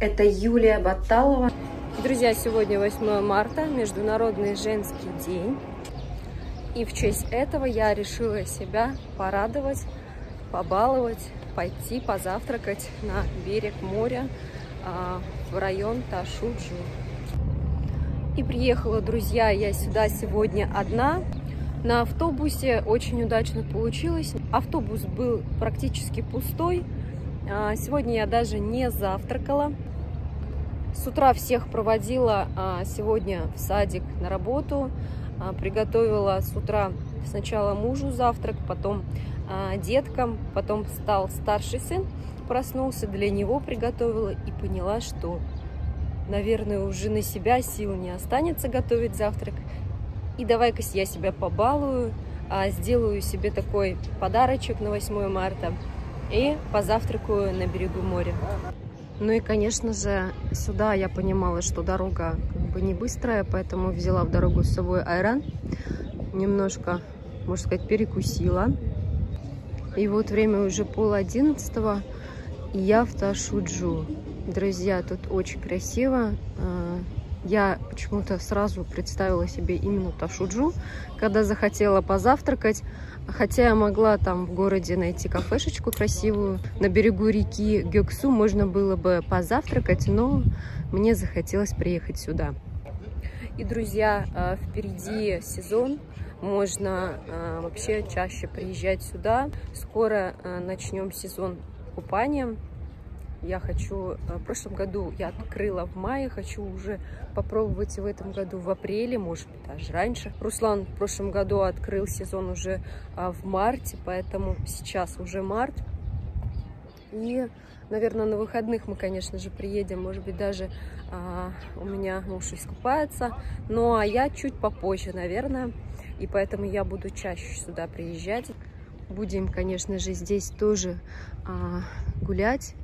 Это Юлия Баталова. Друзья, сегодня 8 марта, Международный женский день. И в честь этого я решила себя порадовать, побаловать, пойти позавтракать на берег моря а, в район Ташуджу. И приехала, друзья, я сюда сегодня одна. На автобусе очень удачно получилось. Автобус был практически пустой. А, сегодня я даже не завтракала. С утра всех проводила а, сегодня в садик на работу. А, приготовила с утра сначала мужу завтрак, потом деткам, потом стал старший сын, проснулся, для него приготовила и поняла, что, наверное, уже на себя сил не останется готовить завтрак. И давай-ка я себя побалую, сделаю себе такой подарочек на 8 марта – и позавтракаю на берегу моря. Ну и, конечно же, сюда я понимала, что дорога как бы не быстрая, поэтому взяла в дорогу с собой айран. Немножко, можно сказать, перекусила. И вот время уже пол одиннадцатого, и я в Ташуджу. Друзья, тут очень красиво. Я почему-то сразу представила себе именно Ташуджу, когда захотела позавтракать. Хотя я могла там в городе найти кафешечку красивую. На берегу реки Гёксу можно было бы позавтракать, но мне захотелось приехать сюда. И, друзья, а, впереди сезон. Можно а, вообще чаще приезжать сюда. Скоро а, начнем сезон купания. Я хочу, э, в прошлом году я открыла в мае, хочу уже попробовать в этом году в апреле, может быть, даже раньше. Руслан в прошлом году открыл сезон уже а, в марте, поэтому сейчас уже март. И, наверное, на выходных мы, конечно же, приедем, может быть, даже а, у меня муж искупается, ну, а я чуть попозже, наверное, и поэтому я буду чаще сюда приезжать. Будем, конечно же, здесь тоже а, гулять,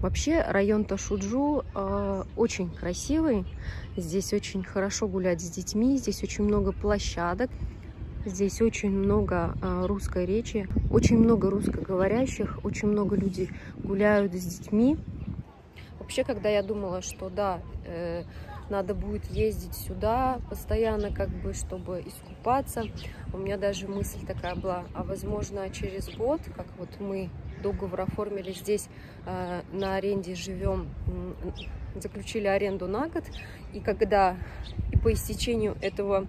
Вообще район Ташуджу э, очень красивый. Здесь очень хорошо гулять с детьми. Здесь очень много площадок. Здесь очень много э, русской речи. Очень много русскоговорящих. Очень много людей гуляют с детьми. Вообще, когда я думала, что да, э, надо будет ездить сюда постоянно, как бы, чтобы искупаться, у меня даже мысль такая была, а возможно через год, как вот мы договор оформили здесь, э, на аренде живем, заключили аренду на год, и когда и по истечению этого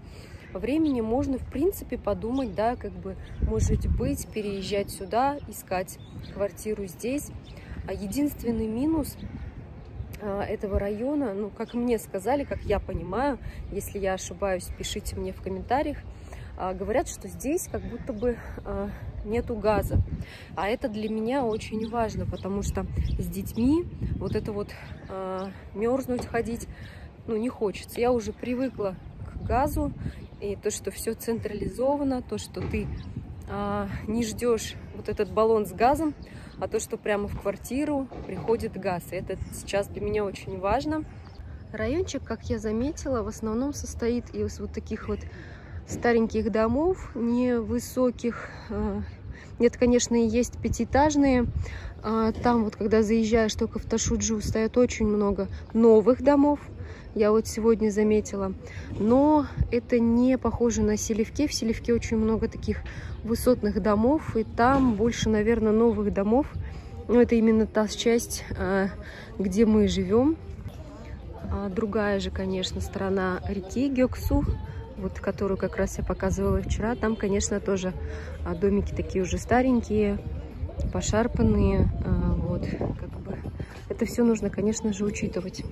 времени можно, в принципе, подумать, да, как бы, может быть, переезжать сюда, искать квартиру здесь. А единственный минус э, этого района, ну, как мне сказали, как я понимаю, если я ошибаюсь, пишите мне в комментариях, а, говорят, что здесь как будто бы нету газа. А это для меня очень важно, потому что с детьми вот это вот а, мерзнуть, ходить, ну, не хочется. Я уже привыкла к газу, и то, что все централизовано, то, что ты не ждешь вот этот баллон с газом, а то, что прямо в квартиру приходит газ. Это сейчас для меня очень важно. Райончик, как я заметила, в основном состоит из вот таких вот стареньких домов, невысоких. А, нет, конечно, и есть пятиэтажные. А, там вот, когда заезжаешь только в Ташуджу, стоят очень много новых домов. Я вот сегодня заметила. Но это не похоже на Селевке. В Селевке очень много таких высотных домов. И там больше, наверное, новых домов. Но это именно та часть, а, где мы живем. Другая же, конечно, сторона реки Гёксу вот которую как раз я показывала вчера, там, конечно, тоже а, домики такие уже старенькие, пошарпанные, а, вот, как бы, это все нужно, конечно же, учитывать.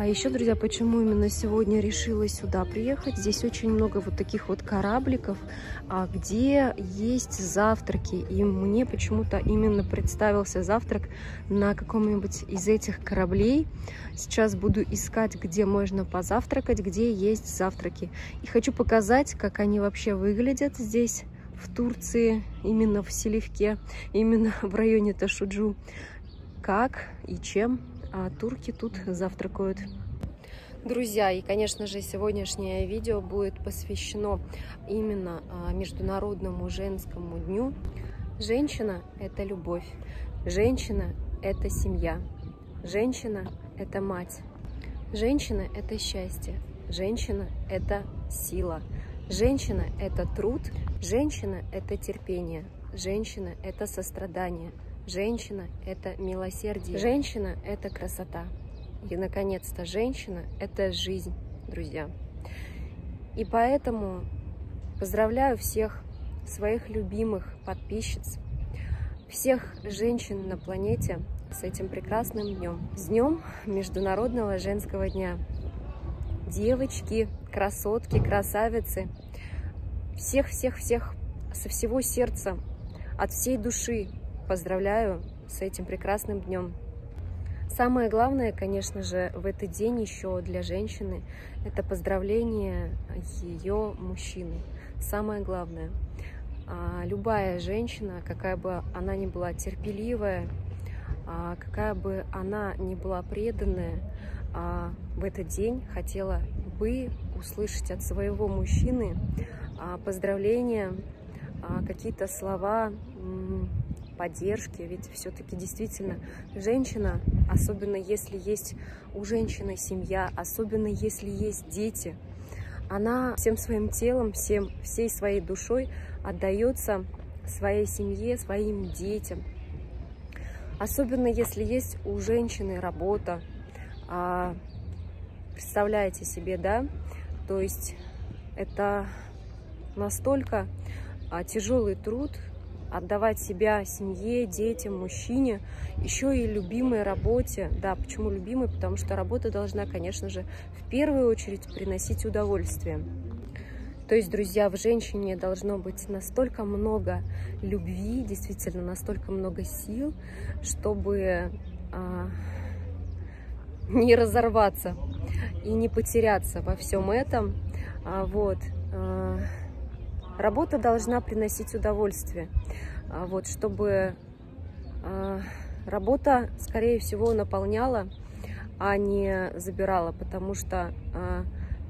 А еще, друзья, почему именно сегодня решила сюда приехать? Здесь очень много вот таких вот корабликов, а где есть завтраки. И мне почему-то именно представился завтрак на каком-нибудь из этих кораблей. Сейчас буду искать, где можно позавтракать, где есть завтраки. И хочу показать, как они вообще выглядят здесь в Турции, именно в Селивке, именно в районе Ташуджу. Как и чем а турки тут завтракают. Друзья, и, конечно же, сегодняшнее видео будет посвящено именно а, Международному женскому дню. Женщина – это любовь, женщина – это семья. Женщина – это мать. Женщина – это счастье. Женщина – это сила. Женщина – это труд. Женщина – это терпение. Женщина – это сострадание. Женщина – это милосердие. Женщина – это красота. И, наконец-то, женщина – это жизнь, друзья. И поэтому поздравляю всех своих любимых подписчиц, всех женщин на планете с этим прекрасным днем. С днем Международного женского дня. Девочки, красотки, красавицы, всех-всех-всех со всего сердца, от всей души поздравляю с этим прекрасным днем. Самое главное, конечно же, в этот день еще для женщины – это поздравление ее мужчины. Самое главное. А, любая женщина, какая бы она ни была терпеливая, а, какая бы она ни была преданная, а, в этот день хотела бы услышать от своего мужчины поздравления, какие-то слова поддержки, ведь все-таки действительно женщина, особенно если есть у женщины семья, особенно если есть дети, она всем своим телом, всем, всей своей душой отдается своей семье, своим детям. Особенно если есть у женщины работа. А, представляете себе, да? То есть это настолько а, тяжелый труд, отдавать себя семье, детям, мужчине, еще и любимой работе. Да, почему любимой? Потому что работа должна, конечно же, в первую очередь приносить удовольствие. То есть, друзья, в женщине должно быть настолько много любви, действительно настолько много сил, чтобы а, не разорваться и не потеряться во всем этом. А, вот. А, Работа должна приносить удовольствие, а, вот, чтобы а, работа, скорее всего, наполняла, а не забирала, потому что а,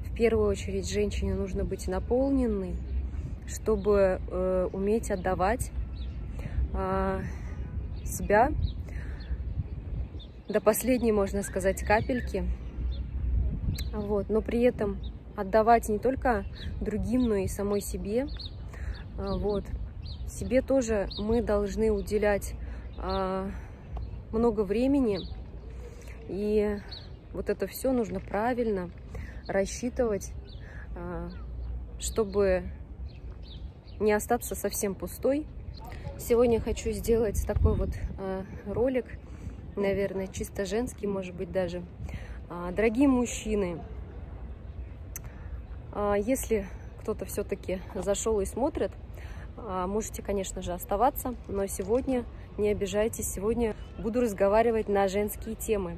в первую очередь женщине нужно быть наполненной, чтобы э, уметь отдавать себя до последней, можно сказать, капельки. Вот, но при этом отдавать не только другим, но и самой себе. А, вот. Себе тоже мы должны уделять а, много времени. И вот это все нужно правильно рассчитывать, а, чтобы не остаться совсем пустой. Сегодня хочу сделать такой вот ролик, наверное, чисто женский, может быть, даже. Дорогие мужчины, если кто-то все-таки зашел и смотрит, а, можете, конечно же, оставаться, но сегодня не обижайтесь, сегодня буду разговаривать на женские темы.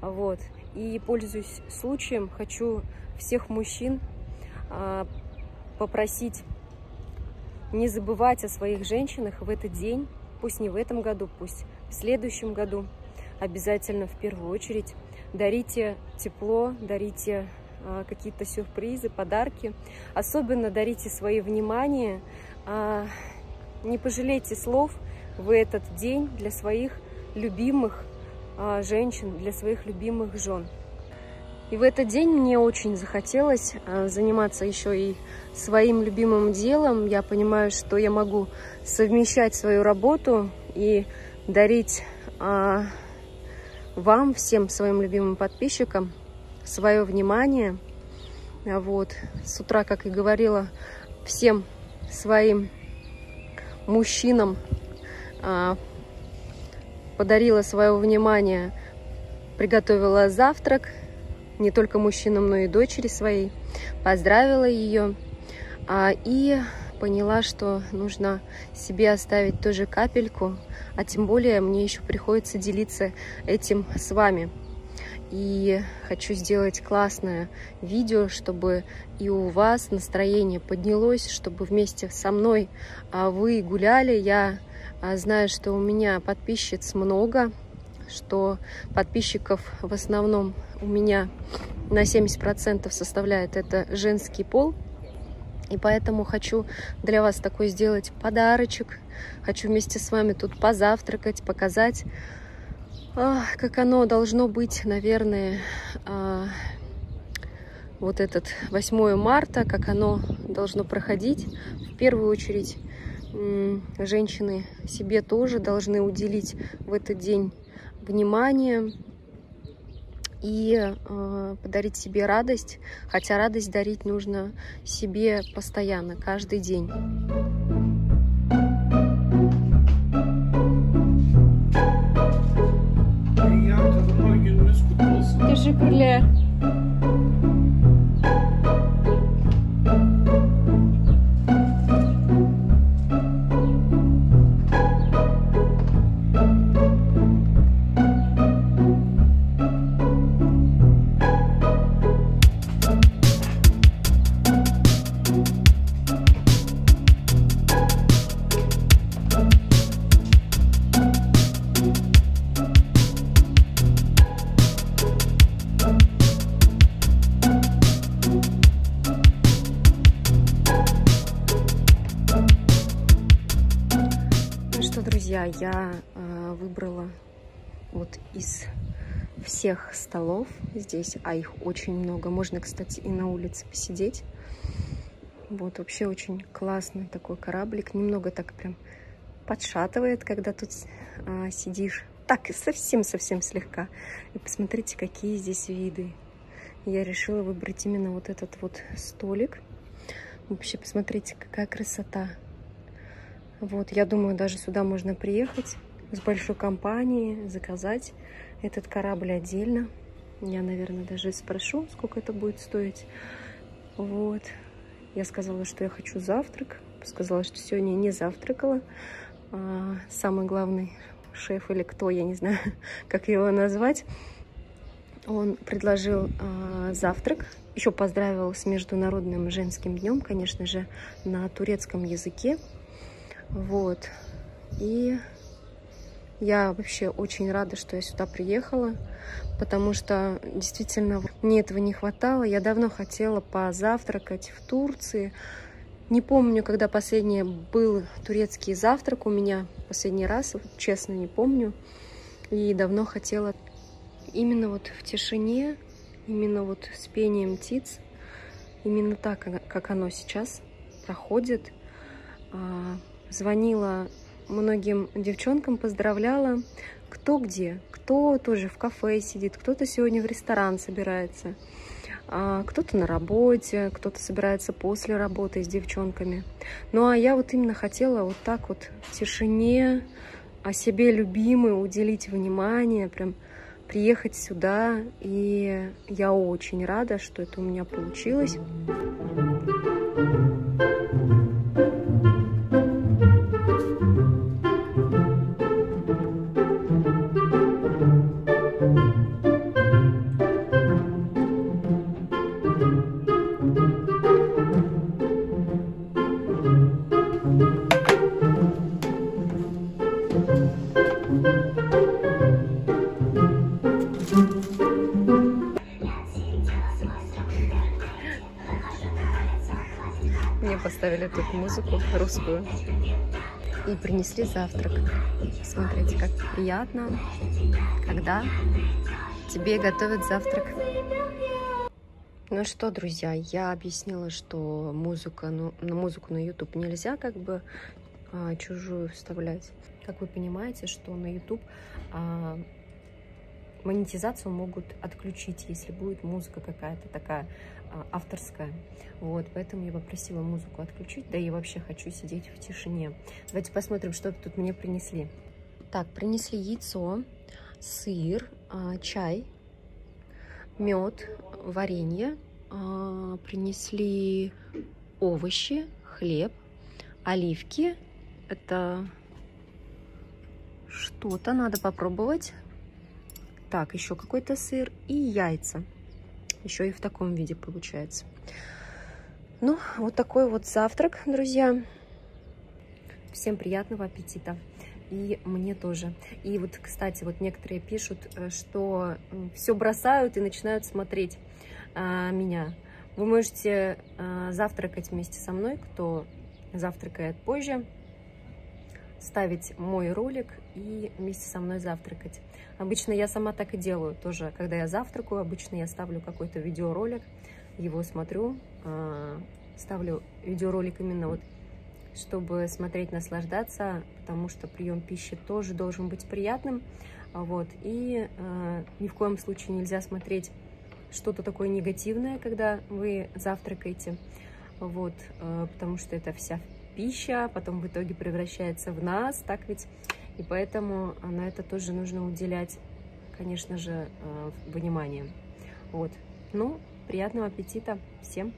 Вот. И, пользуясь случаем, хочу всех мужчин а, попросить не забывать о своих женщинах в этот день, пусть не в этом году, пусть в следующем году. Обязательно в первую очередь дарите тепло, дарите а, какие-то сюрпризы, подарки. Особенно дарите свои внимание. А, не пожалейте слов в этот день для своих любимых а, женщин, для своих любимых жен. И в этот день мне очень захотелось заниматься еще и своим любимым делом. Я понимаю, что я могу совмещать свою работу и дарить вам, всем своим любимым подписчикам, свое внимание. А вот, с утра, как и говорила, всем своим мужчинам а, подарила свое внимание, приготовила завтрак, не только мужчинам, но и дочери своей, поздравила ее а, и поняла, что нужно себе оставить тоже капельку, а тем более мне еще приходится делиться этим с вами. И хочу сделать классное видео, чтобы и у вас настроение поднялось, чтобы вместе со мной а, вы гуляли. Я а, знаю, что у меня подписчиц много, что подписчиков в основном у меня на 70% составляет это женский пол. И поэтому хочу для вас такой сделать подарочек. Хочу вместе с вами тут позавтракать, показать как оно должно быть, наверное, а, вот этот 8 марта, как оно должно проходить. В первую очередь женщины себе тоже должны уделить в этот день внимание и э, подарить себе радость, хотя радость дарить нужно себе постоянно, каждый день. Yeah. Вот из всех столов здесь, а их очень много. Можно, кстати, и на улице посидеть. Вот, вообще очень классный такой кораблик. Немного так прям подшатывает, когда тут э, сидишь. Так, совсем-совсем слегка. И посмотрите, какие здесь виды. Я решила выбрать именно вот этот вот столик. Вообще, посмотрите, какая красота. Вот, я думаю, даже сюда можно приехать с большой компанией, заказать этот корабль отдельно. Я, наверное, даже спрошу, сколько это будет стоить. Вот. Я сказала, что я хочу завтрак. Сказала, что сегодня не завтракала. А, самый главный шеф или кто, я не знаю, как его назвать, он предложил а, завтрак. Еще поздравил с Международным женским днем, конечно же, на турецком языке. Вот. И я вообще очень рада, что я сюда приехала, потому что действительно мне этого не хватало. Я давно хотела позавтракать в Турции. Не помню, когда последний был турецкий завтрак у меня, последний раз, честно не помню. И давно хотела именно вот в тишине, именно вот с пением птиц, именно так, как оно сейчас проходит. А, звонила многим девчонкам, поздравляла, кто где, кто тоже в кафе сидит, кто-то сегодня в ресторан собирается, а, кто-то на работе, кто-то собирается после работы с девчонками. Ну а я вот именно хотела вот так вот в тишине о себе любимой уделить внимание, прям приехать сюда, и я очень рада, что это у меня получилось. Поставили тут музыку русскую и принесли завтрак. Смотрите, как приятно, когда тебе готовят завтрак. Ну что, друзья, я объяснила, что музыка, ну, на музыку на YouTube нельзя как бы а, чужую вставлять. Как вы понимаете, что на YouTube а, монетизацию могут отключить, если будет музыка какая-то такая а, авторская. Вот, поэтому я попросила музыку отключить, да и вообще хочу сидеть в тишине. Давайте посмотрим, что тут мне принесли. Так, принесли яйцо, сыр, а, чай, мед, варенье, а, принесли овощи, хлеб, оливки. Это что-то надо попробовать. Так, еще какой-то сыр и яйца. Еще и в таком виде получается. Ну, вот такой вот завтрак, друзья. Всем приятного аппетита. И мне тоже. И вот, кстати, вот некоторые пишут, э, что все бросают и начинают смотреть а, меня. Вы можете а, завтракать вместе со мной, кто завтракает позже. Ставить мой ролик и вместе со мной завтракать. Обычно я сама так и делаю тоже, когда я завтракаю, обычно я ставлю какой-то видеоролик, его смотрю, а, ставлю видеоролик именно вот, чтобы смотреть, наслаждаться, потому что прием пищи тоже должен быть приятным, вот, и э, ни в коем случае нельзя смотреть что-то такое негативное, когда вы завтракаете, вот, э, потому что это вся пища, потом в итоге превращается в нас, так ведь, и поэтому на это тоже нужно уделять, конечно же, э, внимание, вот, ну, приятного аппетита всем!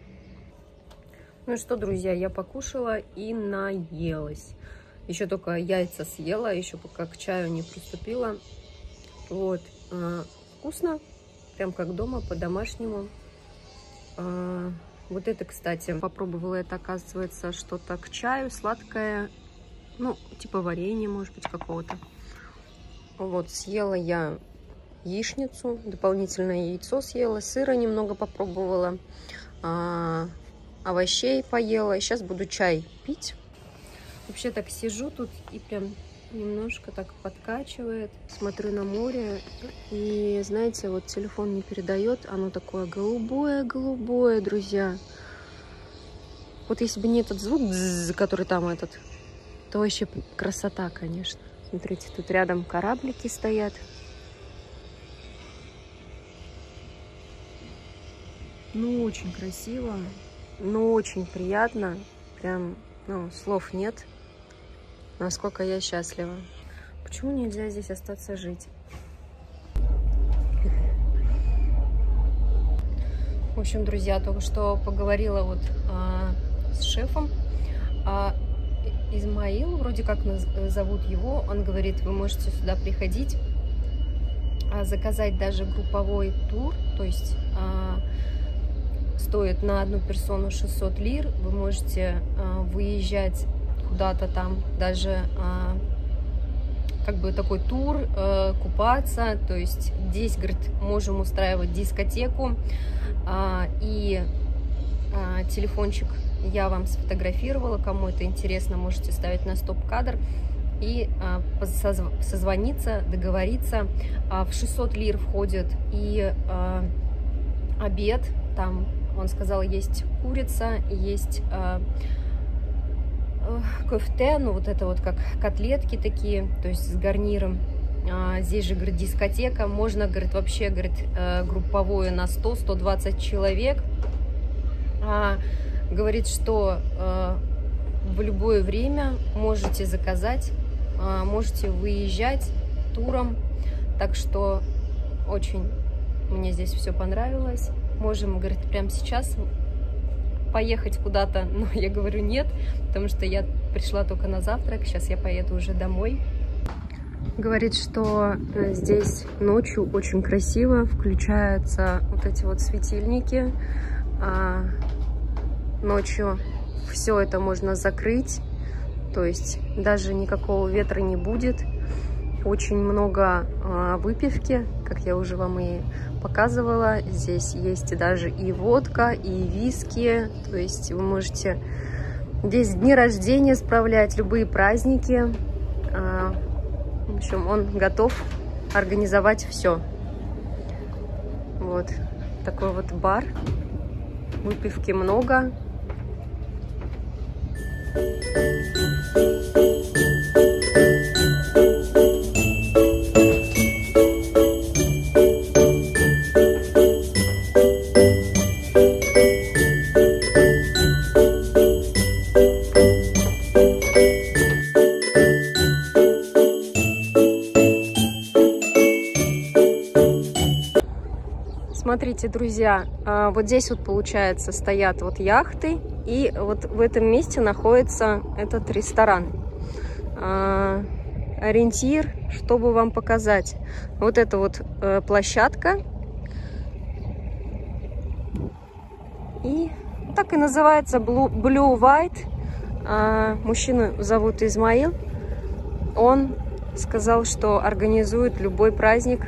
Ну что, друзья, я покушала и наелась. Еще только яйца съела, еще пока к чаю не приступила. Вот, э, вкусно, прям как дома, по-домашнему. Вот это, кстати, попробовала это, оказывается, что-то к чаю, сладкое, ну, типа варенье, может быть, какого-то. Вот, съела я яичницу, дополнительное яйцо съела, сыра немного попробовала. А, овощей поела. Сейчас буду чай пить. Вообще так сижу тут и прям немножко так подкачивает. Смотрю на море. И знаете, вот телефон не передает. Оно такое голубое-голубое, друзья. Вот если бы не этот звук, который там этот, то вообще красота, конечно. Смотрите, тут рядом кораблики стоят. Ну, очень красиво. Ну, очень приятно. Прям, ну, слов нет. Насколько я счастлива. Почему нельзя здесь остаться жить? В общем, друзья, только что поговорила вот а, с шефом. А, Измаил, вроде как зовут его, он говорит, вы можете сюда приходить, а, заказать даже групповой тур, то есть а, стоит на одну персону 600 лир. Вы можете э, выезжать куда-то там, даже э, как бы такой тур, э, купаться. То есть здесь, говорит, можем устраивать дискотеку. Э, и э, телефончик я вам сфотографировала. Кому это интересно, можете ставить на стоп-кадр и а, созвониться, договориться. А, в 600 лир входит и а, обед, там он сказал, есть курица, есть кофте, ну вот это вот как котлетки такие, то есть с гарниром. А, здесь же, говорит, дискотека. Можно, говорит, вообще, говорит, э, групповое на 100-120 человек. А, говорит, что э, в любое время можете заказать, э, можете выезжать туром. Так что очень мне здесь все понравилось можем, говорит, прямо сейчас поехать куда-то, но я говорю нет, потому что я пришла только на завтрак, сейчас я поеду уже домой. Говорит, что э, здесь ночью очень красиво, включаются вот эти вот светильники, а ночью все это можно закрыть, то есть даже никакого ветра не будет, очень много а, выпивки, как я уже вам и показывала. Здесь есть даже и водка, и виски. То есть вы можете здесь дни рождения справлять, любые праздники. А, в общем, он готов организовать все. Вот такой вот бар. Выпивки много. Thank Смотрите, друзья, а, вот здесь вот, получается, стоят вот яхты, и вот в этом месте находится этот ресторан. А, ориентир, чтобы вам показать. Вот эта вот э, площадка. И так и называется Blue, Blue White. А, мужчину зовут Измаил. Он сказал, что организует любой праздник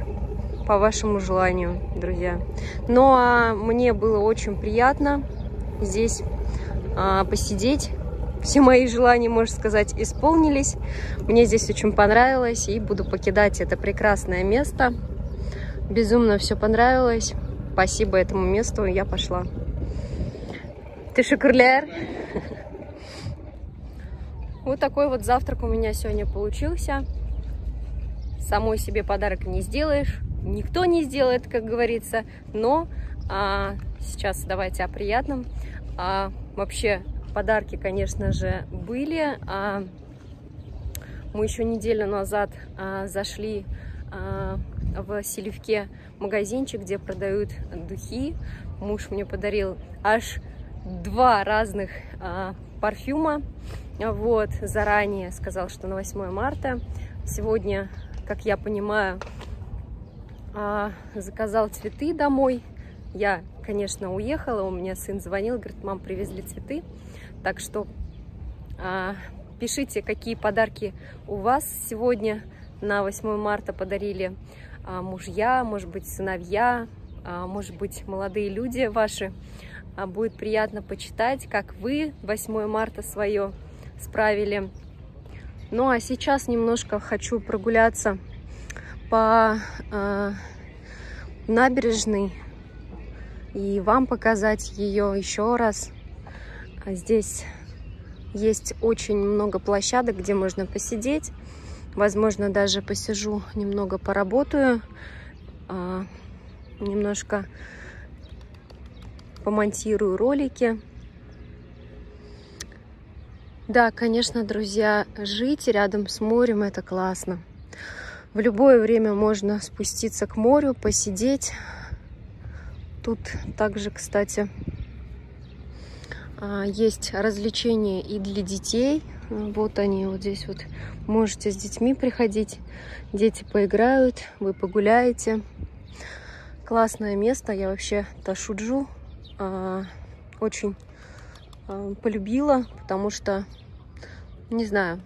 по вашему желанию, друзья. Ну а мне было очень приятно здесь а, посидеть, все мои желания, можно сказать, исполнились. Мне здесь очень понравилось, и буду покидать это прекрасное место. Безумно все понравилось. Спасибо этому месту, я пошла. Ты шукурлер? Вот такой вот завтрак у меня сегодня получился. Самой себе подарок не сделаешь, никто не сделает, как говорится. Но а, сейчас давайте о приятном. А, вообще подарки, конечно же, были. А, мы еще неделю назад а, зашли а, в Селивке магазинчик, где продают духи. Муж мне подарил аж два разных а, парфюма. Вот, заранее сказал, что на 8 марта. Сегодня, как я понимаю, заказал цветы домой. Я, конечно, уехала, у меня сын звонил, говорит, мам, привезли цветы. Так что а, пишите, какие подарки у вас сегодня на 8 марта подарили а, мужья, может быть, сыновья, а, может быть, молодые люди ваши. А, будет приятно почитать, как вы 8 марта свое справили. Ну а сейчас немножко хочу прогуляться по э, набережной и вам показать ее еще раз. Здесь есть очень много площадок, где можно посидеть. Возможно, даже посижу, немного поработаю, э, немножко помонтирую ролики. Да, конечно, друзья, жить рядом с морем это классно. В любое время можно спуститься к морю, посидеть. Тут также, кстати, а, есть развлечения и для детей. Вот они, вот здесь вот. Можете с детьми приходить. Дети поиграют, вы погуляете. Классное место. Я вообще Ташуджу а, очень а, полюбила, потому что, не знаю,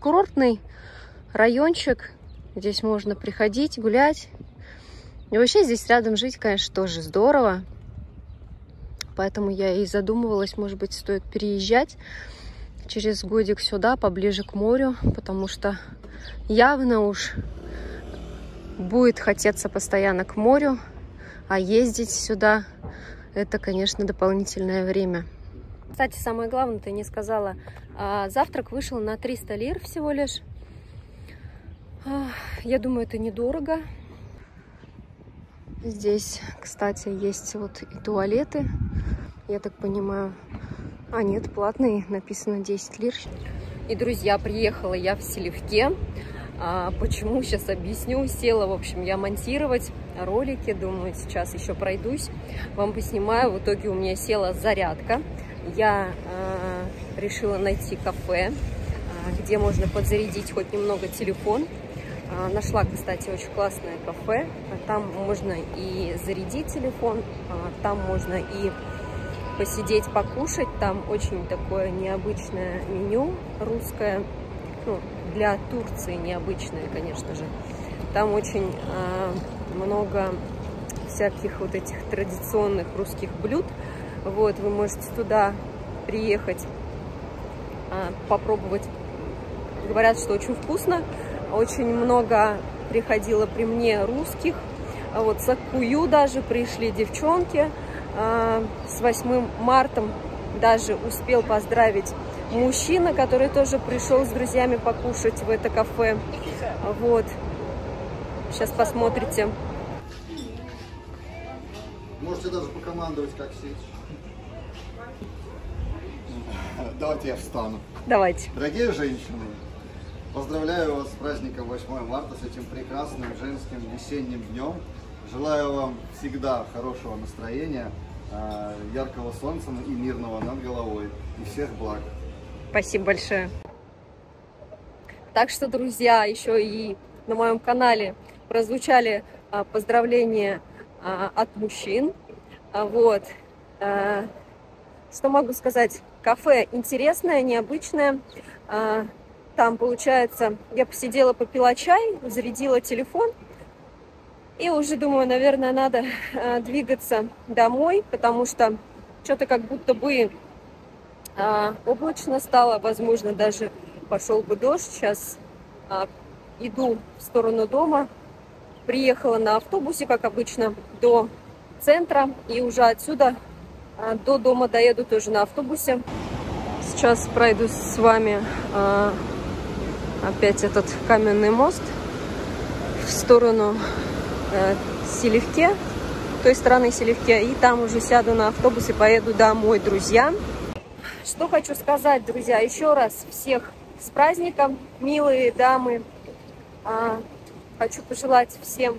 курортный райончик. Здесь можно приходить, гулять. И вообще здесь рядом жить, конечно, тоже здорово. Поэтому я и задумывалась, может быть, стоит переезжать через годик сюда, поближе к морю, потому что явно уж будет хотеться постоянно к морю. А ездить сюда, это, конечно, дополнительное время. Кстати, самое главное, ты не сказала, а, завтрак вышел на 300 лир всего лишь. Я думаю, это недорого. Здесь, кстати, есть вот и туалеты, я так понимаю. А, нет, платные, написано 10 лир. И, друзья, приехала я в Селивке. А, почему, сейчас объясню. Села, в общем, я монтировать ролики. Думаю, сейчас еще пройдусь, вам поснимаю. В итоге у меня села зарядка. Я а, решила найти кафе, где можно подзарядить хоть немного телефон. А, нашла, кстати, очень классное кафе. Там можно и зарядить телефон, а, там можно и посидеть, покушать. Там очень такое необычное меню русское. Ну, для Турции необычное, конечно же. Там очень много всяких вот этих традиционных русских блюд. Вот, вы можете туда приехать, попробовать. Говорят, что очень вкусно. Очень много приходило при мне русских. А вот Сакую даже пришли девчонки. Э, с 8 марта даже успел поздравить мужчина, который тоже пришел с друзьями покушать в это кафе. Вот. Сейчас посмотрите. Можете даже покомандовать, как сеть. Давайте я встану. Давайте. Дорогие женщины, поздравляю вас с праздником 8 марта, с этим прекрасным женским весенним днем. Желаю вам всегда хорошего настроения, э, яркого солнца и мирного над головой. И всех благ. Спасибо большое. Так что, друзья, еще и на моем канале прозвучали а, поздравления а, от мужчин. А, вот. А, что могу сказать? Кафе интересное, необычное. Там, получается, я посидела, попила чай, зарядила телефон. И уже думаю, наверное, надо а, двигаться домой, потому что что-то как будто бы А, облачно стало, возможно, даже пошел бы дождь. Сейчас а, иду в сторону дома. Приехала на автобусе, как обычно, до центра. И уже отсюда а, до дома доеду тоже на автобусе. Сейчас пройду с вами а, опять этот каменный мост в сторону э, Селевке, той стороны Селевке. И там уже сяду на автобус и поеду домой, друзья. Что хочу сказать, друзья, еще раз всех с праздником, милые дамы. А, хочу пожелать всем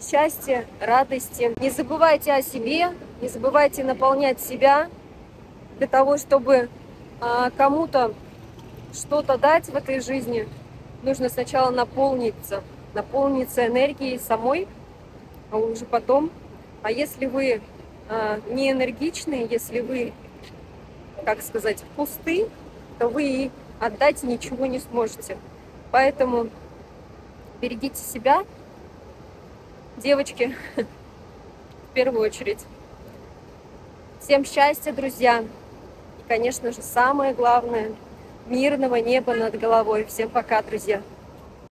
счастья, радости. Не забывайте о себе, не забывайте наполнять себя для того, чтобы а, кому-то что-то дать в этой жизни, нужно сначала наполниться, наполниться энергией самой, а уже потом. А если вы а, не энергичны, если вы, как сказать, пусты, то вы и отдать ничего не сможете. Поэтому берегите себя, девочки, в первую очередь. Всем счастья, друзья! И, конечно же, самое главное – мирного неба над головой. Всем пока, друзья!